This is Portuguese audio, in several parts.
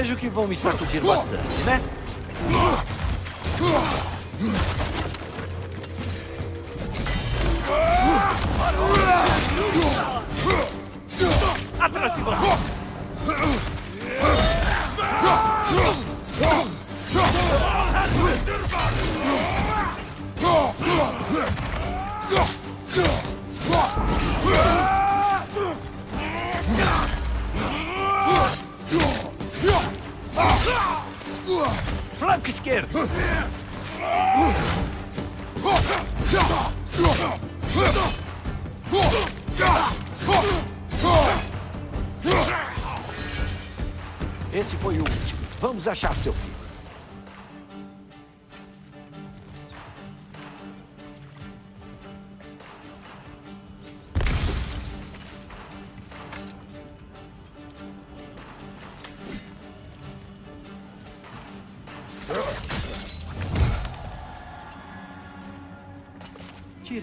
Vejo que vão me sacudir bastante, né? Atrás de você! Flanco achar seu filho.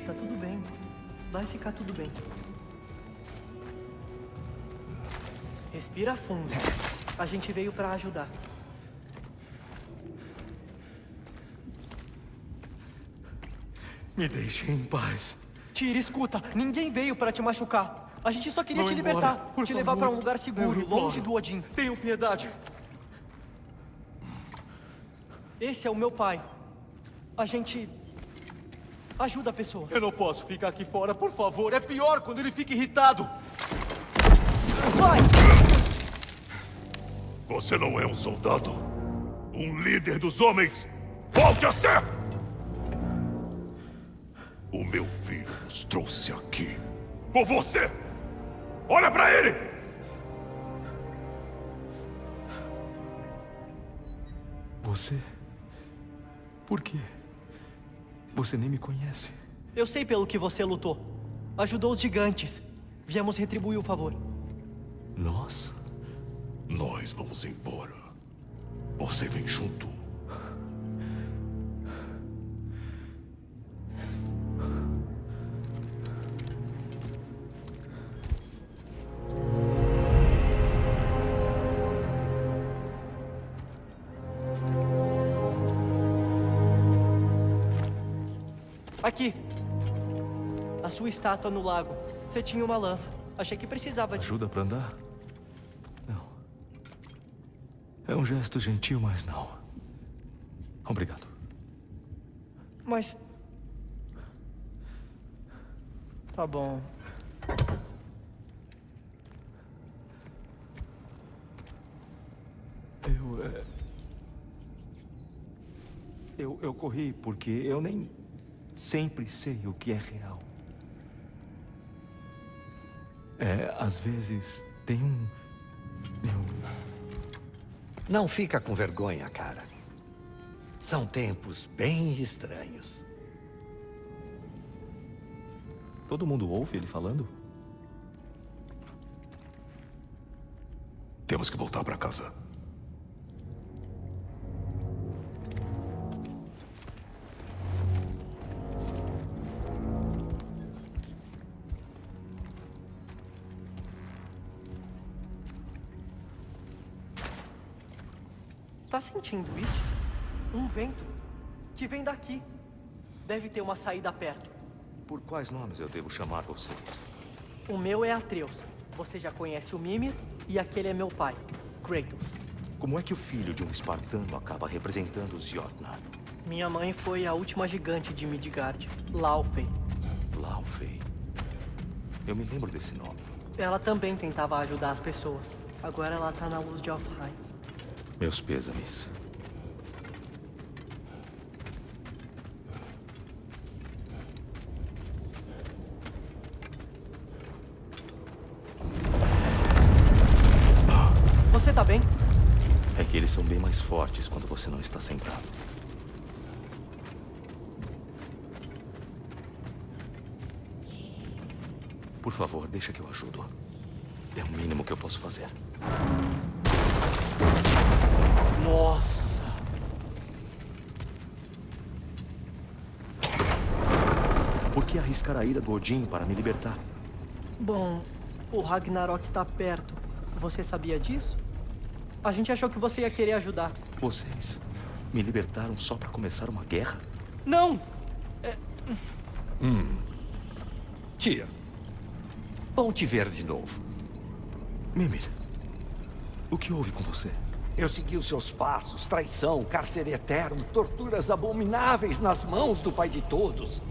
Tá tudo bem. Vai ficar tudo bem. Respira fundo. A gente veio pra ajudar. Me deixem em paz. Tyr, escuta. Ninguém veio pra te machucar. A gente só queria te embora, libertar. por te levar favor. pra um lugar seguro, longe do Odin. Tenham piedade. Esse é o meu pai. A gente ajuda pessoas. Eu não posso ficar aqui fora, por favor. É pior quando ele fica irritado. Vai! Você não é um soldado? Um líder dos homens? Volte a ser! Meu filho nos trouxe aqui. Por você! Olha pra ele! Você? Por quê? Você nem me conhece. Eu sei pelo que você lutou. Ajudou os gigantes. Viemos retribuir o favor. Nós? Nós vamos embora. Você vem junto. Aqui. A sua estátua no lago. Você tinha uma lança. Achei que precisava de. Ajuda pra andar? Não. É um gesto gentil, mas não. Obrigado. Mas. Tá bom. Eu. é, Eu, eu corri porque eu nem sempre sei o que é real. É, às vezes tem um. Eu. Não fica com vergonha, cara. São tempos bem estranhos. Todo mundo ouve ele falando? Temos que voltar pra casa. Tá sentindo isso? Um vento que vem daqui. Deve ter uma saída perto. Por quais nomes eu devo chamar vocês? O meu é Atreus. Você já conhece o Mimir e aquele é meu pai, Kratos. Como é que o filho de um espartano acaba representando os Jotnar? Minha mãe foi a última gigante de Midgard, Laufey. Laufey. Eu me lembro desse nome. Ela também tentava ajudar as pessoas. Agora ela tá na luz de Alfheim. Meus pêsames. Você tá bem? É que eles são bem mais fortes quando você não está sentado. Por favor, deixa que eu ajudo. É o mínimo que eu posso fazer. Nossa! Por que arriscar a ira do Odin para me libertar? Bom, o Ragnarok tá perto. Você sabia disso? A gente achou que você ia querer ajudar. Vocês me libertaram só para começar uma guerra? Não! Tia, bom te ver de novo. Mimir, o que houve com você? Eu segui os seus passos, traição, cárcere eterno, torturas abomináveis nas mãos do pai de todos.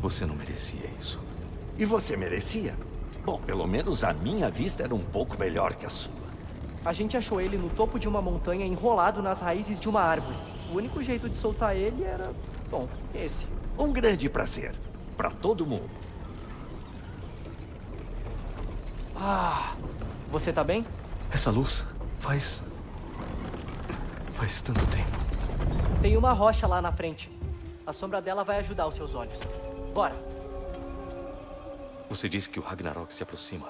Você não merecia isso. E você merecia? Bom, pelo menos a minha vista era um pouco melhor que a sua. A gente achou ele no topo de uma montanha enrolado nas raízes de uma árvore. O único jeito de soltar ele era. Bom, esse. Um grande prazer. Para todo mundo. Ah! Você tá bem? Essa luz faz. Faz tanto tempo. Tem uma rocha lá na frente. A sombra dela vai ajudar os seus olhos. Bora! Você disse que o Ragnarok se aproxima.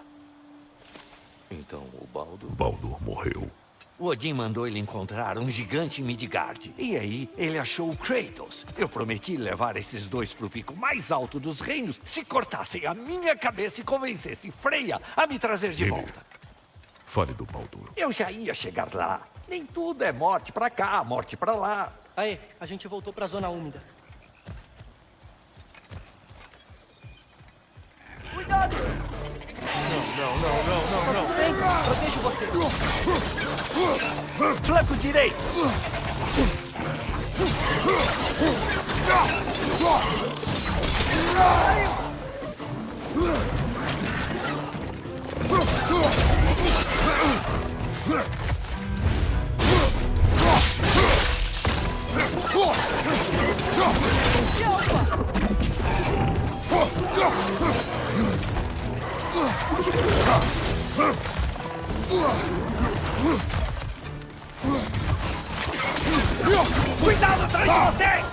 Então o Baldo. Baldur morreu. O Odin mandou ele encontrar um gigante em Midgard. E aí, ele achou o Kratos. Eu prometi levar esses dois pro pico mais alto dos reinos se cortassem a minha cabeça e convencessem Freya a me trazer de Ele. volta. Fale do Baldur. Eu já ia chegar lá. Nem tudo é morte pra cá, morte pra lá. Aí, a gente voltou pra zona úmida. Cuidado! Não, não, não, não, não, não. Protejo você. Flanco direito! Cuidado atrás de você!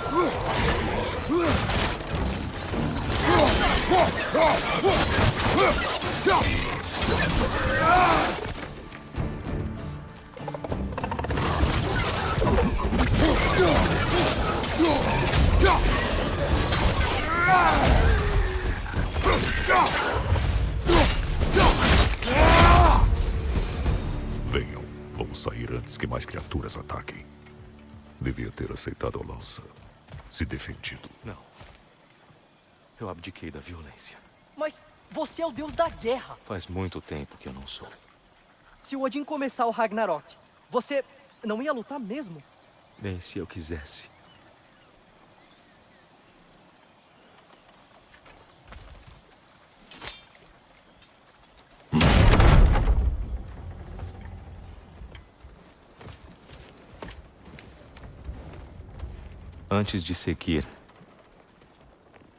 Venham. Vamos sair antes que mais criaturas ataquem. Devia ter aceitado a lança. Se defendido. Não. Eu abdiquei da violência. Mas você é o deus da guerra. Faz muito tempo que eu não sou. Se o Odin começar o Ragnarok, você não ia lutar mesmo? Bem, se eu quisesse. Antes de Sekir,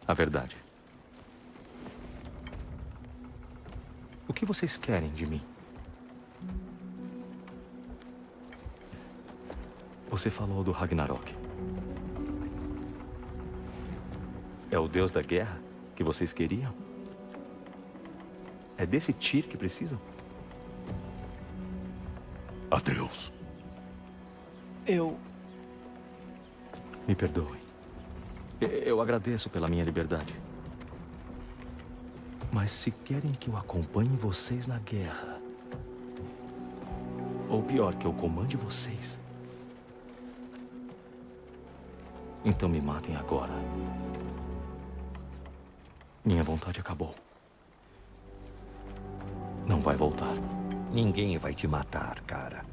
a verdade. O que vocês querem de mim? Você falou do Ragnarok. É o deus da guerra que vocês queriam? É desse Tyr que precisam? Adeus. Eu. Me perdoem. Eu agradeço pela minha liberdade. Mas se querem que eu acompanhe vocês na guerra, ou pior, que eu comande vocês, então me matem agora. Minha vontade acabou. Não vai voltar. Ninguém vai te matar, cara.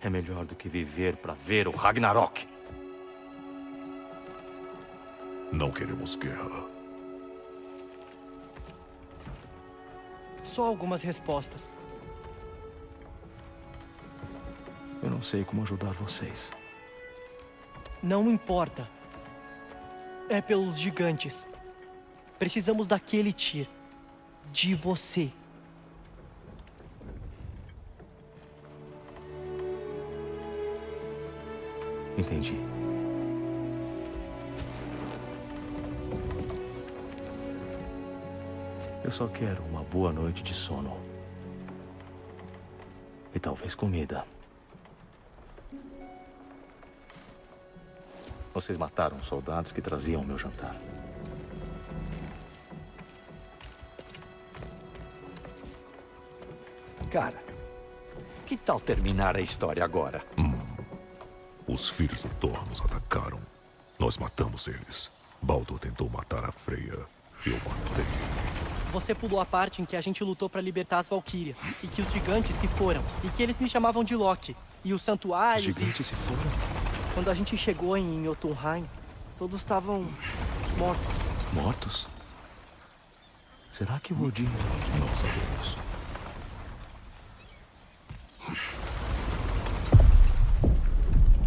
É melhor do que viver para ver o Ragnarok. Não queremos guerra. Só algumas respostas. Eu não sei como ajudar vocês. Não importa. É pelos gigantes. Precisamos daquele Tyr. De você. Entendi. Eu só quero uma boa noite de sono. E talvez comida. Vocês mataram os soldados que traziam o meu jantar. Cara, que tal terminar a história agora? Os filhos do Thor nos atacaram. Nós matamos eles. Baldur tentou matar a Freya. Eu matei. Você pulou a parte em que a gente lutou pra libertar as Valquírias. E que os gigantes se foram. E que eles me chamavam de Loki. E os Os santuários e... gigantes se foram. Quando a gente chegou em Jotunheim, todos estavam mortos. Mortos? Será que o Odin... Não sabemos.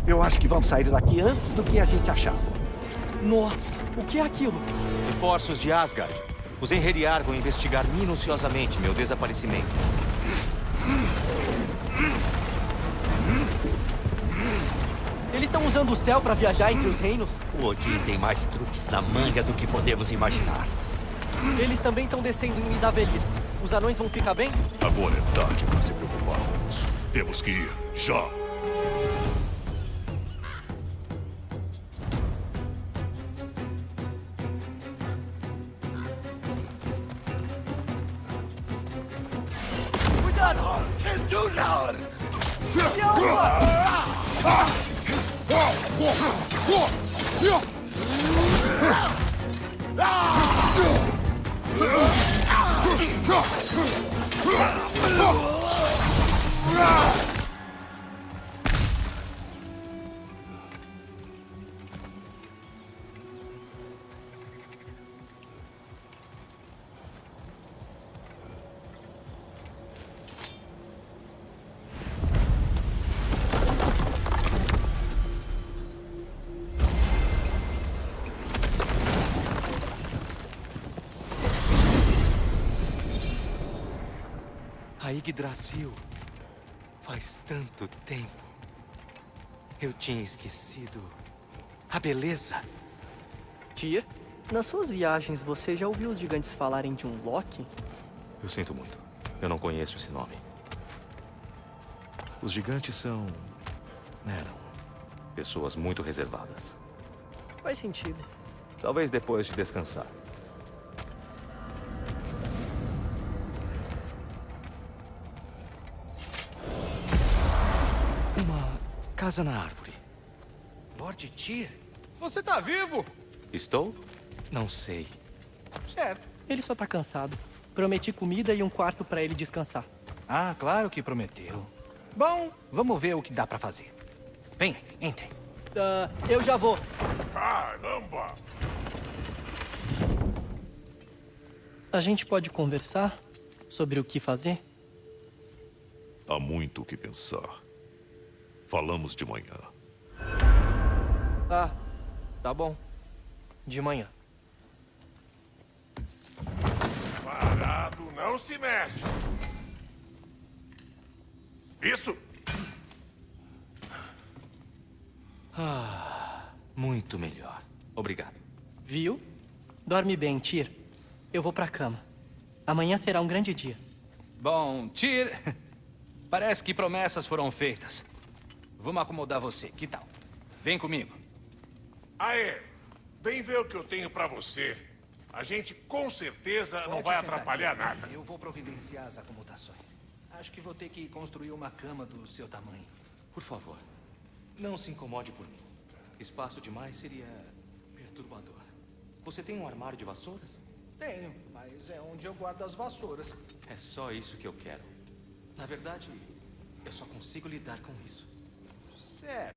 Eu acho que vamos sair daqui antes do que a gente achava. Nossa, o que é aquilo? Reforços de Asgard. Os Enheriar vão investigar minuciosamente meu desaparecimento. Eles estão usando o céu pra viajar entre os reinos? O Odin tem mais truques na manga do que podemos imaginar. Eles também estão descendo em Nidavellir. Os anões vão ficar bem? Agora é tarde para se preocupar com isso. Temos que ir. Já. A Yggdrasil. Faz tanto tempo. Eu tinha esquecido. A beleza. Tyr, nas suas viagens você já ouviu os gigantes falarem de um Loki? Eu sinto muito. Eu não conheço esse nome. Os gigantes são. eram. pessoas muito reservadas. Faz sentido. Talvez depois de descansar. Casa na árvore. Lord Tyr, você tá vivo? Estou? Não sei. Certo. Ele só tá cansado. Prometi comida e um quarto pra ele descansar. Ah, claro que prometeu. Bom, vamos ver o que dá pra fazer. Vem, entre. Ah, eu já vou. Caramba! A gente pode conversar sobre o que fazer? Há muito o que pensar. Falamos de manhã. Ah, tá bom. De manhã. Parado, não se mexe. Isso! Muito melhor. Obrigado. Viu? Dorme bem, Tyr. Eu vou pra cama. Amanhã será um grande dia. Bom, Tyr, parece que promessas foram feitas. Vamos acomodar você, que tal? Vem comigo. Aê, vem ver o que eu tenho pra você. A gente com certeza não vai atrapalhar nada. Eu vou providenciar as acomodações. Acho que vou ter que construir uma cama do seu tamanho. Por favor, não se incomode por mim. Espaço demais seria perturbador. Você tem um armário de vassouras? Tenho, mas é onde eu guardo as vassouras. É só isso que eu quero. Na verdade, eu só consigo lidar com isso. upset.